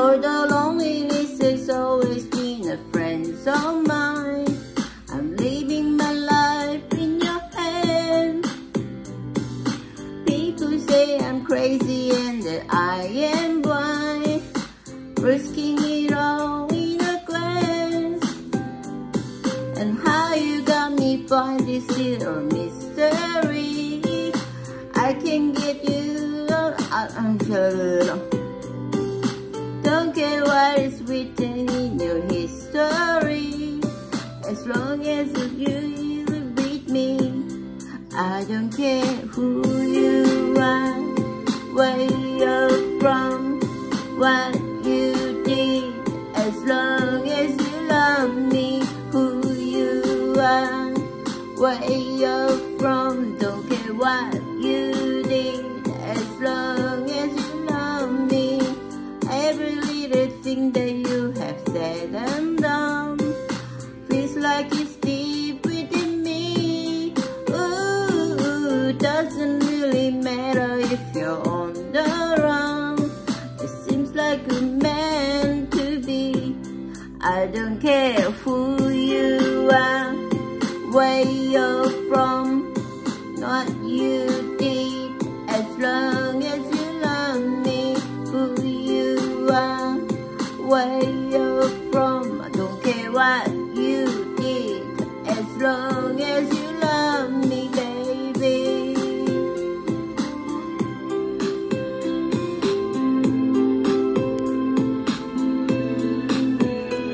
For the loneliness has always been a friend of mine. I'm living my life in your hand. People say I'm crazy and that I am blind. Risking it all in a glance. And how you got me by this little mystery. I can get you out. I'm written in your history. As long as you beat me, I don't care who you are, where you're from, what you did. As long as you love me, who you are, where you're from, don't care what seems like we're to be. I don't care who you are, where you're from, what you did, as long as you love me, who you are, where you're from.